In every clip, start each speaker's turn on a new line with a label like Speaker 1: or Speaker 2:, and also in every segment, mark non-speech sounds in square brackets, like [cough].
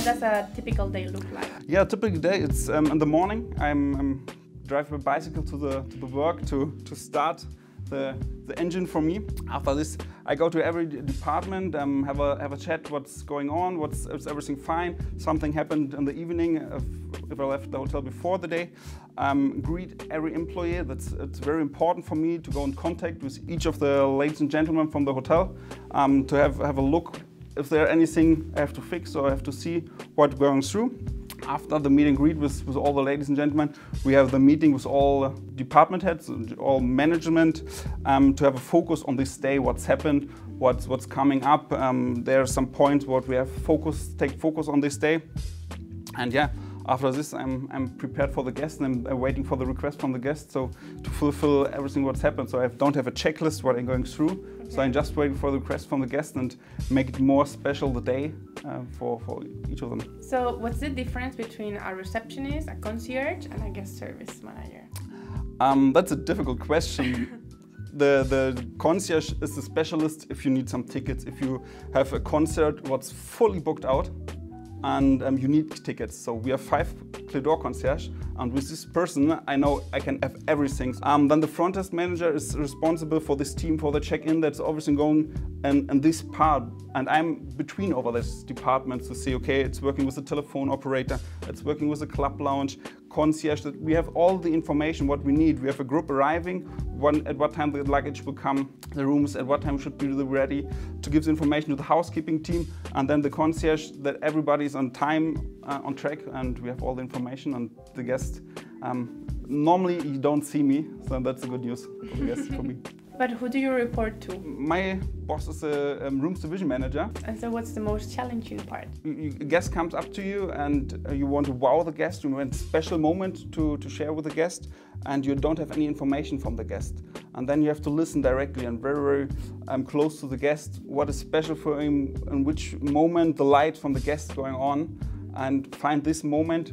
Speaker 1: How does a typical day look like?
Speaker 2: Yeah, typical day. It's um, in the morning. I'm, I'm driving a bicycle to the to the work to to start the, the engine for me. After this, I go to every department, um, have a have a chat. What's going on? What's is everything fine? Something happened in the evening if, if I left the hotel before the day. Um, greet every employee. That's it's very important for me to go in contact with each of the ladies and gentlemen from the hotel um, to have have a look if there are anything I have to fix or I have to see what going through. After the meet and greet with, with all the ladies and gentlemen, we have the meeting with all department heads, all management, um, to have a focus on this day, what's happened, what's, what's coming up. Um, there are some points what we have focus, take focus on this day. And yeah, after this, I'm, I'm prepared for the guests and I'm waiting for the request from the guests So to fulfill everything what's happened. So I don't have a checklist what I'm going through. So I'm just waiting for the request from the guest and make it more special the day uh, for, for each of them.
Speaker 1: So what's the difference between a receptionist, a concierge and a guest service manager?
Speaker 2: Um, that's a difficult question. [laughs] the, the concierge is the specialist if you need some tickets, if you have a concert what's fully booked out, and um, you need tickets. So we have five Clefs d'Or concierge, and with this person, I know I can have everything. Um, then the front desk manager is responsible for this team, for the check-in, that's everything going in, in this part. And I'm between over this department to see, okay, it's working with the telephone operator, it's working with the club lounge, concierge, that we have all the information what we need. We have a group arriving, when, at what time the luggage will come, the rooms, at what time should be ready, to give the information to the housekeeping team, and then the concierge that everybody is on time, uh, on track, and we have all the information on the guest. Um, normally you don't see me, so that's good news for the guest for me. [laughs]
Speaker 1: But who do you report to?
Speaker 2: My boss is a um, rooms division manager.
Speaker 1: And so what's the most challenging part?
Speaker 2: a guest comes up to you and uh, you want to wow the guest, you want a special moment to, to share with the guest and you don't have any information from the guest. And then you have to listen directly and very, very um, close to the guest, what is special for him, in which moment the light from the guest is going on and find this moment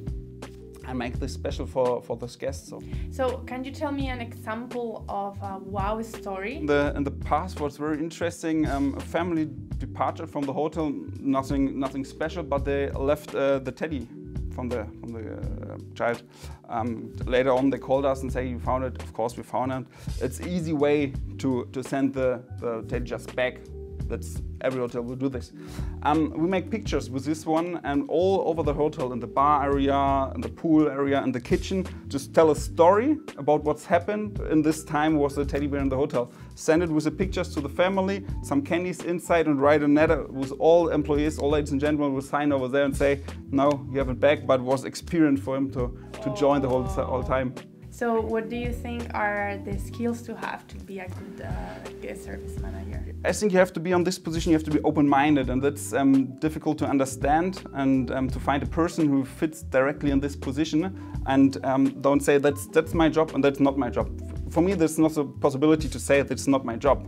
Speaker 2: and make this special for, for those guests. So.
Speaker 1: so can you tell me an example of a wow story?
Speaker 2: The, in the past was very interesting. Um, a family departure from the hotel, nothing, nothing special, but they left uh, the teddy from the from the uh, child. Um, later on, they called us and say, "You found it." Of course, we found it. It's easy way to to send the the teddy just back that's every hotel will do this. Um, we make pictures with this one and all over the hotel, in the bar area, in the pool area, in the kitchen, just tell a story about what's happened in this time was the teddy bear in the hotel. Send it with the pictures to the family, some candies inside and write a letter with all employees, all ladies and gentlemen will sign over there and say, no, you have it back, but was experience for him to, to join the whole, whole time.
Speaker 1: So what do you think are the skills to have to be a good uh, service manager?
Speaker 2: I think you have to be on this position, you have to be open-minded and that's um, difficult to understand and um, to find a person who fits directly in this position and um, don't say that's, that's my job and that's not my job. For me there's not a possibility to say that's not my job.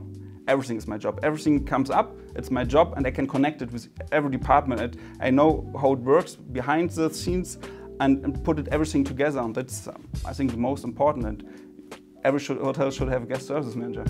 Speaker 2: Everything is my job. Everything comes up, it's my job and I can connect it with every department. I know how it works behind the scenes and, and put it everything together. And that's, um, I think, the most important. And every hotel should have a guest services manager.